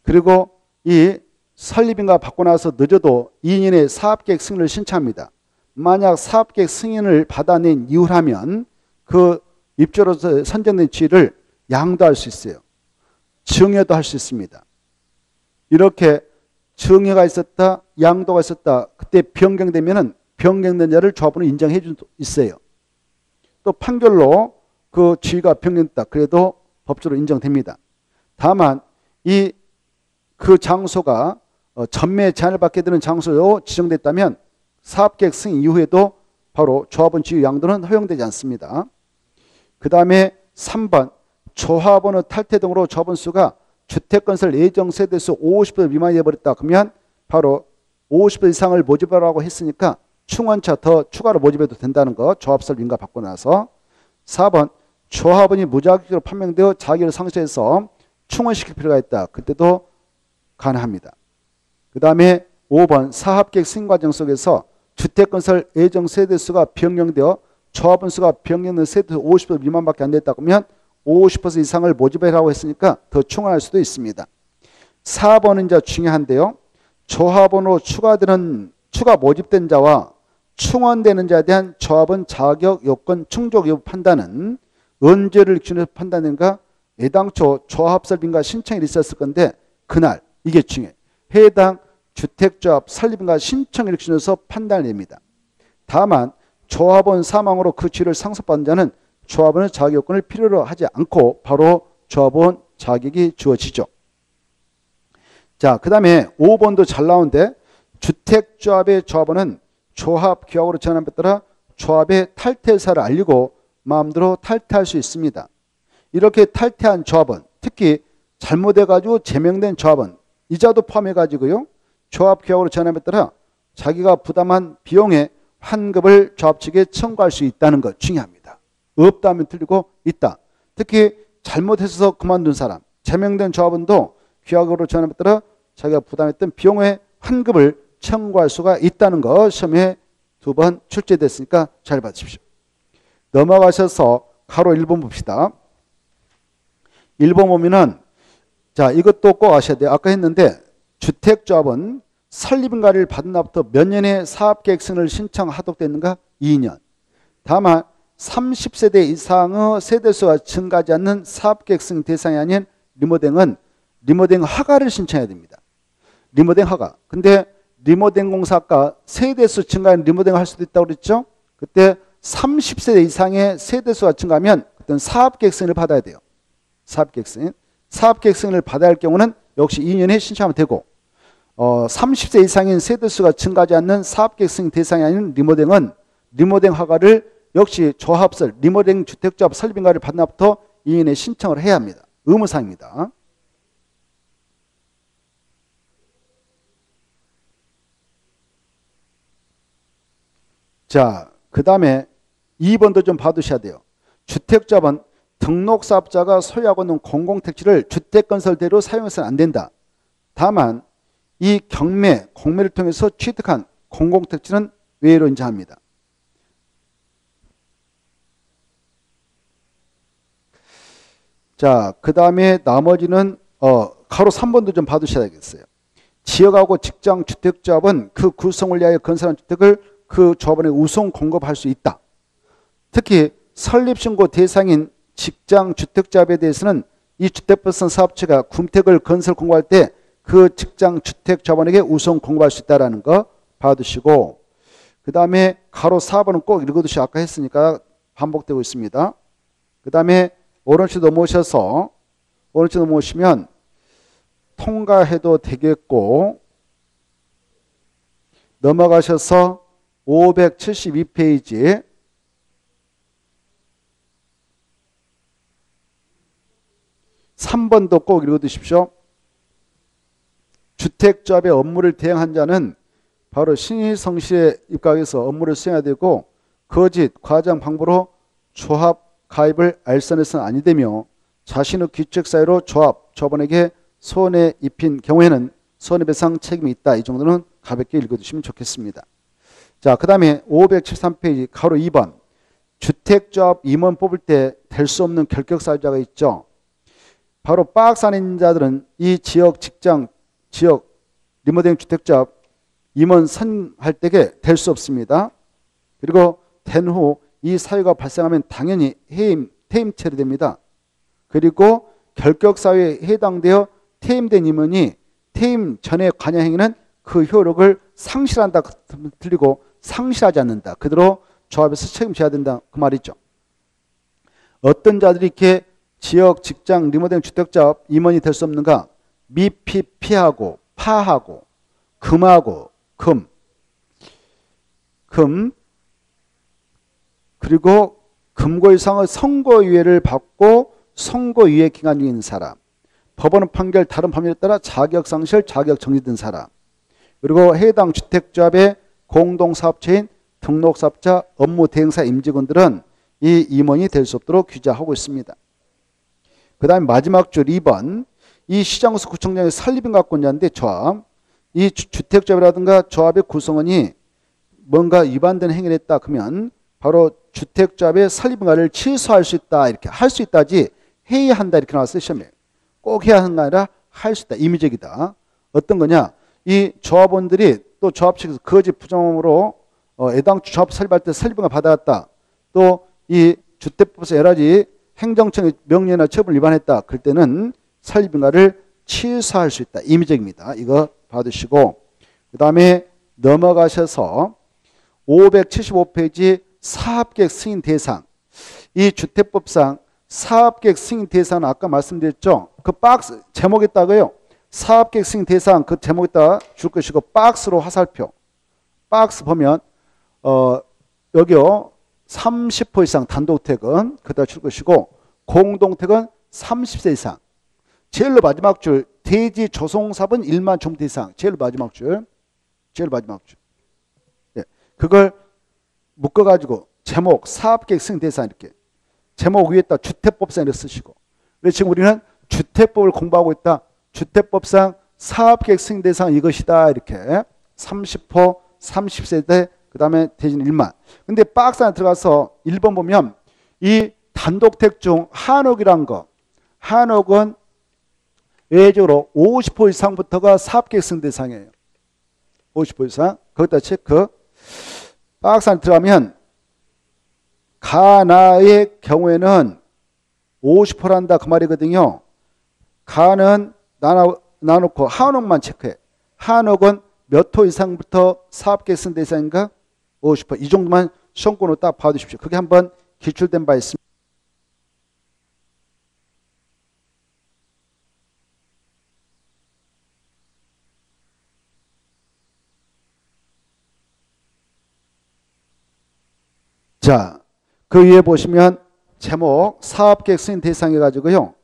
그리고 이 설립인가 받고 나서 늦어도 2년의 사업계획 승인을 신청합니다. 만약 사업계획 승인을 받아낸 이후라면 그 입주로서 선정된 지를 양도할 수 있어요. 증여도 할 수 있습니다. 이렇게 증여가 있었다, 양도가 있었다. 그때 변경되면은 변경된 자를 조합원은 인정해 줄수 있어요. 또 판결로 그 지위가 변경됐다. 그래도 법적으로 인정됩니다. 다만 이 그 장소가 어, 전매 제한을 받게 되는 장소로 지정됐다면 사업계획 승인 이후에도 바로 조합원 지위 양도는 허용되지 않습니다. 그 다음에 3번 조합원의 탈퇴 등으로 조합원 수가 주택건설 예정 세대수 50% 미만이 되어버렸다. 그러면 바로 50% 이상을 모집하라고 했으니까 충원차 더 추가로 모집해도 된다는 거 조합설 인가 받고 나서 4번 조합원이 무자격으로 판명되어 자기를 상실해서 충원시킬 필요가 있다. 그때도 가능합니다. 그 다음에 5번 사합계획 승인 과정 속에서 주택건설 예정 세대수가 변경되어 조합원 수가 변경된 세대수 50% 미만밖에 안 됐다 그러면 50% 이상을 모집해라고 했으니까 더 충원할 수도 있습니다. 4번은 이제 중요한데요. 조합원으로 추가되는 추가 모집된 자와 충원되는 자에 대한 조합원 자격 요건 충족 여부 판단은 언제를 기준으로 판단인가? 애당초 조합 설립인가 신청이 있었을 건데 그날 이게 중요해. 해당 주택조합 설립인가 신청일 기준으로서 판단됩니다. 다만 조합원 사망으로 그 지를 상속받은 자는 조합원의 자격 요건을 필요로 하지 않고 바로 조합원 자격이 주어지죠. 자, 그 다음에 5번도 잘 나오는데 주택조합의 조합원은 조합 규약으로 전함에 따라 조합의 탈퇴 사를 알리고 마음대로 탈퇴할 수 있습니다. 이렇게 탈퇴한 조합원, 특히 잘못해가지고 제명된 조합원, 이자도 포함해가지고요. 조합 규약으로 전함에 따라 자기가 부담한 비용의 환급을 조합 측에 청구할 수 있다는 것 중요합니다. 없다면 틀리고 있다. 특히 잘못해서 그만둔 사람, 제명된 조합원도 규약으로 전함에 따라 자기가 부담했던 비용의 환급을 청구할 수가 있다는 것 시험에 두 번 출제됐으니까 잘 봐주십시오. 넘어가셔서 가로 1번 봅시다. 1번 보면은 자 이것도 꼭 아셔야 돼요. 아까 했는데 주택조합은 설립인가를 받은 날부터 몇 년의 사업계획서를 신청하도록 됐는가? 2년. 다만 30세대 이상의 세대수가 증가하지 않는 사업계획성 대상이 아닌 리모델은 리모델 허가를 신청해야 됩니다. 리모델 허가. 근데 리모델 공사가 세대수 증가하는 리모델 할 수도 있다고 그랬죠? 그때 30세대 이상의 세대수가 증가하면 그때 사업계획성을 받아야 돼요. 사업계획성. 사업계획성을 받아야 할 경우는 역시 2년에 신청하면 되고 어, 30세 이상인 세대수가 증가하지 않는 사업계획성 대상이 아닌 리모델은 리모델 허가를 역시 조합설, 리모델 주택조합 설립인가를 받은 날부터 2년에 신청을 해야 합니다. 의무사항입니다. 자, 그 다음에 2번도 좀 봐두셔야 돼요. 주택조합은 등록사업자가 소유하고 있는 공공택지를 주택건설대로 사용해서는 안 된다. 다만 이 경매, 공매를 통해서 취득한 공공택지는 외로 인정합니다. 자, 그 다음에 나머지는 어, 가로 3번도 좀 봐두셔야겠어요. 지역하고 직장 주택조합은 그 구성을 위하여 건설한 주택을 그 조합원에 우선 공급할 수 있다. 특히 설립신고 대상인 직장 주택조합에 대해서는 이 주택법선 사업체가 군택을 건설 공고할 때 그 직장 주택 자본에게 우선 공급할 수 있다라는 거 봐두시고 그 다음에 가로 4번은 꼭 읽어두시 아까 했으니까 반복되고 있습니다. 그 다음에 오른쪽 넘어오셔서 오른쪽 넘어오시면 통과해도 되겠고 넘어가셔서 572페이지 3번도 꼭 읽어두십시오. 주택조합의 업무를 대행한 자는 바로 신의성실에 입각해서 업무를 수행해야 되고 거짓, 과장, 방부로 조합 가입을 알선해서는 아니 되며 자신의 규칙 사유로 조합, 조합원에게 손해 입힌 경우에는 손해배상 책임이 있다. 이 정도는 가볍게 읽어두시면 좋겠습니다. 자, 그 다음에 573페이지 가로 2번 주택조합 임원 뽑을 때 될 수 없는 결격사유자가 있죠. 바로 박스 안에 있는 자들은 이 지역 직장, 지역 리모델링 주택조합 임원 선할 때에 될수 없습니다. 그리고 된 후 이 사유가 발생하면 당연히 해임, 퇴임 처리됩니다. 그리고 결격 사유에 해당되어 퇴임된 임원이 퇴임 전에 관여 행위는 그 효력을 상실한다 틀리고 상실하지 않는다. 그대로 조합에서 책임져야 된다. 그 말이죠. 어떤 자들이 이렇게 지역, 직장, 리모델링 주택자업 임원이 될 수 없는가? 미피, 피하고, 파하고, 금하고, 금, 금, 그리고 금고 이상의 선고유예를 받고 선고유예 기간 있는 사람, 법원 판결 다른 법률에 따라 자격상실, 자격정지된 사람, 그리고 해당 주택조합의 공동사업체인 등록사업자, 업무 대행사 임직원들은 이 임원이 될 수 없도록 규제하고 있습니다. 그 다음에 마지막 줄 2번 이 시장수 구청장의 설립인 갖고있는데 조합 이 주택조합이라든가 조합의 구성원이 뭔가 위반된 행위를 했다 그러면 바로 주택조합의 설립인가를 취소할 수 있다 이렇게 할 수 있다지 해야 한다 이렇게 나왔어요 시험에 꼭 해야 하는 거 아니라 할 수 있다 임의적이다 어떤 거냐 이 조합원들이 또 조합 측에서 거짓 부정으로 어, 애당초 조합 설립할 때 설립인가 받아왔다 또 이 주택법에서 여러 가지 행정청의 명령이나 처분 위반했다. 그럴 때는 설립인가를 취소할 수 있다. 임의적입니다. 이거 받으시고 그 다음에 넘어가셔서 575페이지 사업계획 승인 대상 이 주택법상 사업계획 승인 대상은 아까 말씀드렸죠. 그 박스 제목에다가요. 사업계획 승인 대상 그 제목에다 줄 것이고 박스로 화살표 박스 보면 어 여기요 30% 이상 단독택은 그다 줄 것이고 공동택은 30세 이상. 제일 마지막 줄 대지 조성사업은 1만 종대 이상. 제일 마지막 줄. 제일 마지막 줄. 네. 그걸 묶어가지고 제목 사업계획 승인 대상 이렇게 제목 위에다 주택법상 이렇게 쓰시고 그래서 지금 우리는 주택법을 공부하고 있다. 주택법상 사업계획 승인 대상 이것이다 이렇게 30% 30세대 그 다음에 대진 1만. 근데 박스 안에 들어가서 1번 보면 이 단독택 중 한옥이란 거. 한옥은 외적으로 50% 이상부터가 사업계획성 대상이에요. 50% 이상. 거기다 체크. 박스 안에 들어가면 가나의 경우에는 50%란다 그 말이거든요. 가는 나눠, 나놓고 한옥만 체크해. 한옥은 몇 호 이상부터 사업계획성 대상인가? 50%. 이 정도만 시험권으로 딱 봐두십시오. 그게 한번 기출된 바 있습니다. 자, 그 위에 보시면 제목 사업계획 승인 대상 해 가지고요.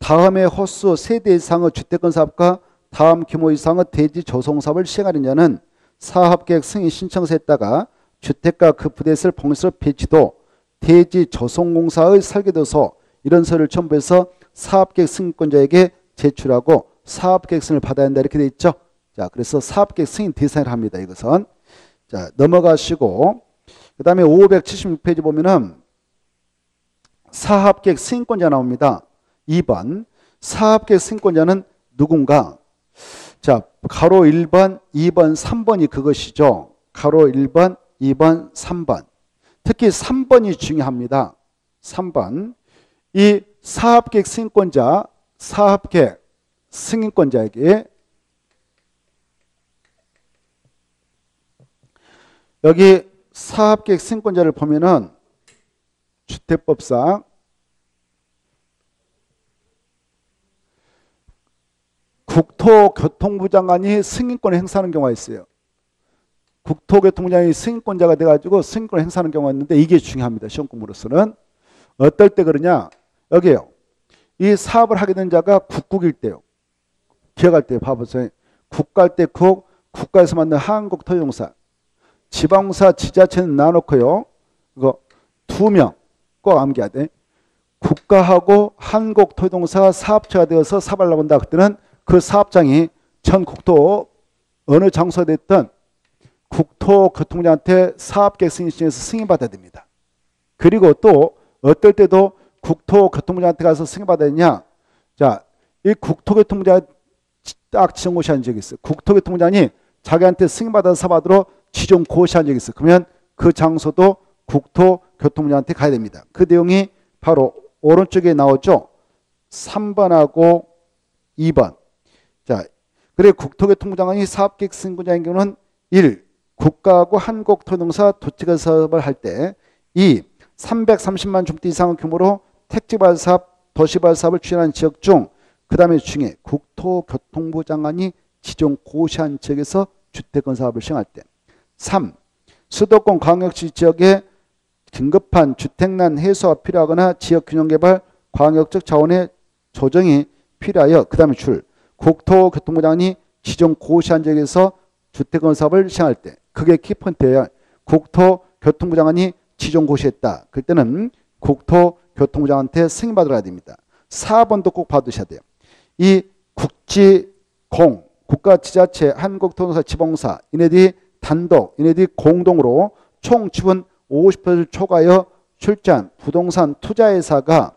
다음에 호수 세대 이상의 주택건 사업과 다음 규모 이상의 대지 조성 사업을 시행하는 자는 사업계획 승인 신청서 했다가 주택가 그 부대에서 봉수로 배치도 대지 조성공사의 설계도서 이런 서류를 첨부해서 사업계획 승인권자에게 제출하고 사업계획 승인을 받아야 한다 이렇게 돼 있죠. 자, 그래서 사업계획 승인 대상을 합니다. 이것은 자 넘어가시고 그 다음에 576페이지 보면은 사합객 승인권자 나옵니다. 2번 사업계획 승인권자는 누군가 자 가로 1번 2번 3번이 그것이죠. 가로 1번 2번 3번 특히 3번이 중요합니다. 3번 이 사업계획 승인권자 사업계획 승인권자에게 여기 사업계획 승권자를 보면은 주택법상 국토교통부 장관이 승인권을 행사하는 경우가 있어요. 국토교통부장이 승인권자가 돼가지고 승인권을 행사하는 경우가 있는데 이게 중요합니다. 시험 공부로서는 어떨 때 그러냐? 여기에요. 이 사업을 하게 된 자가 국국일 때요. 기억할 때 봐보세요. 국가할 때 국, 국가에서 만든 한국 토용사, 지방사, 지자체는 나눠놓고요. 이거 두 명 꼭 암기해야 돼. 국가하고 한국토용사가 사업체가 되어서 사업을 나온다. 그때는 그 사업장이 전 국토 어느 장소에 됐든 국토교통부한테 사업계획 승인 시에서 승인받아야 됩니다. 그리고 또 어떨 때도 국토교통부한테 가서 승인받아야 되냐? 자, 이 국토교통부가 딱 지정 고시한 적이 있어요. 국토교통부장이 자기한테 승인받아서 사업하도록 지정 고시한 적이 있어요. 그러면 그 장소도 국토교통부장한테 가야 됩니다. 그 내용이 바로 오른쪽에 나오죠. 3번하고 2번. 자, 그래 국토교통부 장관이 사업계획 승인권자인 경우는 1. 국가하고 한국토동사 도치가 사업을 할 때 2. 330만 주택 이상의 규모로 택지발 사업, 도시발 사업을 추진하는 지역 중 그 다음에 중에 국토교통부 장관이 지정 고시한 지역에서 주택건 사업을 시행할 때 3. 수도권 광역시 지역에 긴급한 주택난 해소가 필요하거나 지역 균형개발 광역적 자원의 조정이 필요하여 그 다음에 줄 국토교통부장이 지정 고시한 지역에서 주택건 사업을 시행할 때 그게 키포인트예요. 국토교통부 장관이 지정 고시했다. 그때는 국토교통부 장한테 승인받으야 됩니다. 4번도 꼭 받으셔야 돼요. 이 국지공, 국가지자체, 한국토동사, 지방사 이네들이 단독, 이네들이 공동으로 총 지분 50%를 초과하여 출자한 부동산 투자회사가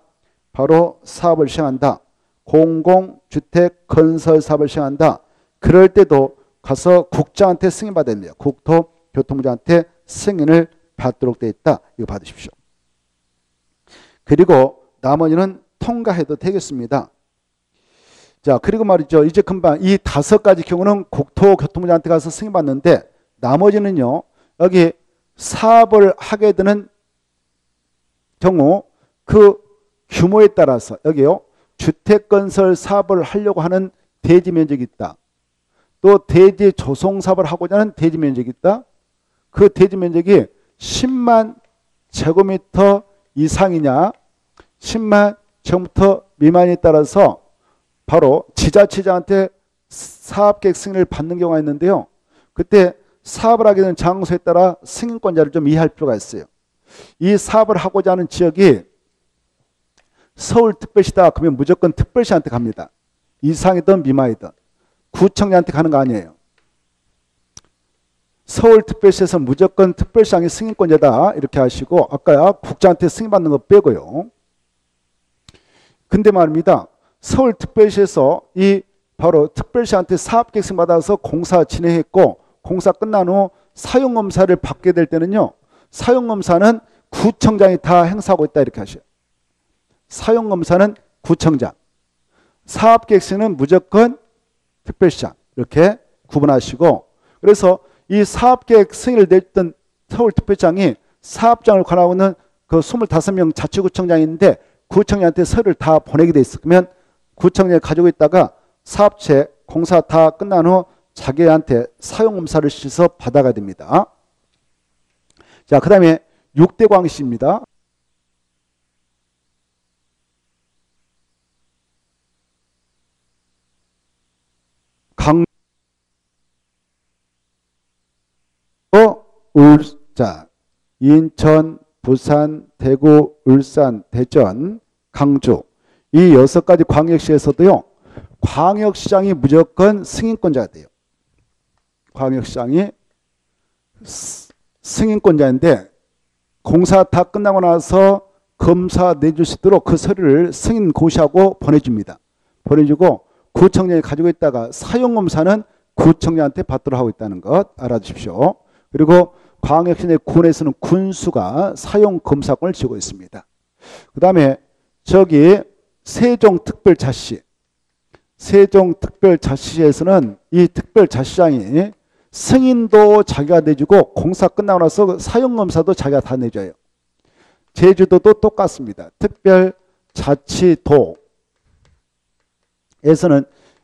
바로 사업을 시행한다. 공공주택 건설 사업을 시행한다. 그럴 때도 가서 국장한테 승인받아야 됩니다. 국토교통부장한테 승인을 받도록 되어 있다. 이거 받으십시오. 그리고 나머지는 통과해도 되겠습니다. 자, 그리고 말이죠. 이제 금방 이 다섯 가지 경우는 국토교통부장한테 가서 승인받는데 나머지는요. 여기 사업을 하게 되는 경우 그 규모에 따라서 여기요. 주택건설 사업을 하려고 하는 대지 면적이 있다. 또 대지 조성 사업을 하고자 하는 대지 면적이 있다. 그 대지 면적이 10만 제곱미터 이상이냐 10만 제곱미터 미만에 따라서 바로 지자체장한테 사업계획 승인을 받는 경우가 있는데요. 그때 사업을 하게 되는 장소에 따라 승인권자를 좀 이해할 필요가 있어요. 이 사업을 하고자 하는 지역이 서울특별시다 그러면 무조건 특별시한테 갑니다. 이상이든 미만이든. 구청장한테 가는 거 아니에요. 서울특별시에서 무조건 특별시장이 승인권자다 이렇게 하시고 아까 국장한테 승인받는 거 빼고요. 근데 말입니다. 서울특별시에서 이 바로 특별시한테 사업계획 승 받아서 공사 진행했고 공사 끝난 후 사용검사를 받게 될 때는요. 사용검사는 구청장이 다 행사하고 있다 이렇게 하셔요. 사용검사는 구청장. 사업계획서는 무조건 특별시장 이렇게 구분하시고 그래서 이 사업계획 승인을 냈던 서울특별장이 사업장을 관하고 있는 그 25명 자치구청장인데 구청장한테 서류를 다 보내게 돼. 그러면 구청장이 가지고 있다가 사업체 공사 다 끝난 후 자기한테 사용검사를 시켜서 받아가야 됩니다. 자, 그 다음에 6대 광시입니다. 강 울 자 인천, 부산, 대구, 울산, 대전, 강주 이 여섯 가지 광역시에서도요. 광역시장이 무조건 승인권자가 돼요. 광역시장이 승인권자인데 공사 다 끝나고 나서 검사 내줄 수 있도록 그 서류를 승인 고시하고 보내줍니다. 보내주고 구청장이 가지고 있다가 사용검사는 구청장한테 받도록 하고 있다는 것 알아주십시오. 그리고 광역시 내 군에서는 군수가 사용검사권을 쥐고 있습니다. 그 다음에 저기 세종특별자치 세종특별자치시에서는 이 특별자치장이 승인도 자기가 내주고 공사 끝나고 나서 그 사용검사도 자기가 다 내줘요. 제주도도 똑같습니다. 특별 자치도에서는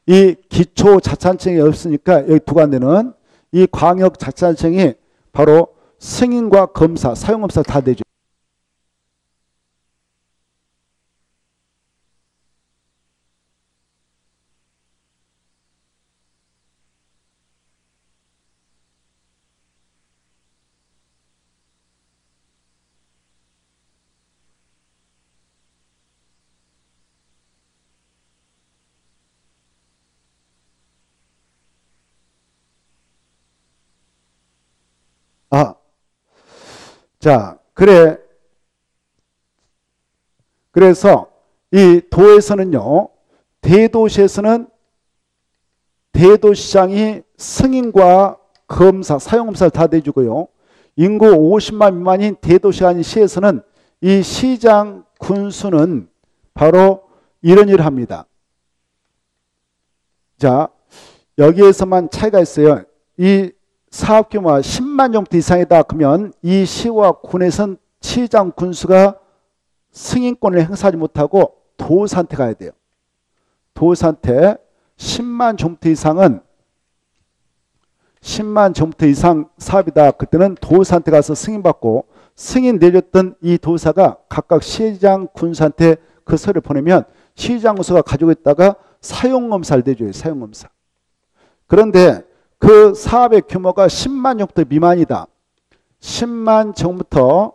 이 기초 자치단체이 없으니까 여기 두 군데는 이 광역 자치단체이 바로 승인과 검사, 사용검사 다 내줘요. 아, 자, 그래. 그래서 이 도에서는요, 대도시에서는 대도시장이 승인과 검사, 사용검사를 다 내주고요. 인구 50만 미만인 대도시가 아닌 시에서는 이 시장 군수는 바로 이런 일을 합니다. 자, 여기에서만 차이가 있어요. 이 사업 규모가 10만 정도 이상이다 그러면 이 시와 군에선 시장 군수가 승인권을 행사하지 못하고 도산태 가야 돼요. 도산태 10만 정도 이상은 10만 정도 이상 사업이다. 그때는 도사한테 가서 승인받고 승인 내렸던 이 도사가 각각 시장 군수한테 그 서류를 보내면 시장 군수가 가지고 있다가 사용검사를 내줘요. 사용검사. 그런데 그 사업의 규모가 10만 정도 미만이다. 10만 정부터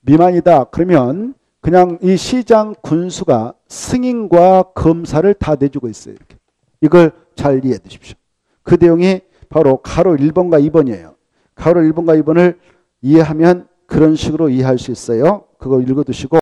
미만이다. 그러면 그냥 이 시장 군수가 승인과 검사를 다 내주고 있어요. 이렇게. 이걸 잘 이해해 두십시오. 그 내용이 바로 가로 1번과 2번이에요. 가로 1번과 2번을 이해하면 그런 식으로 이해할 수 있어요. 그거 읽어 두시고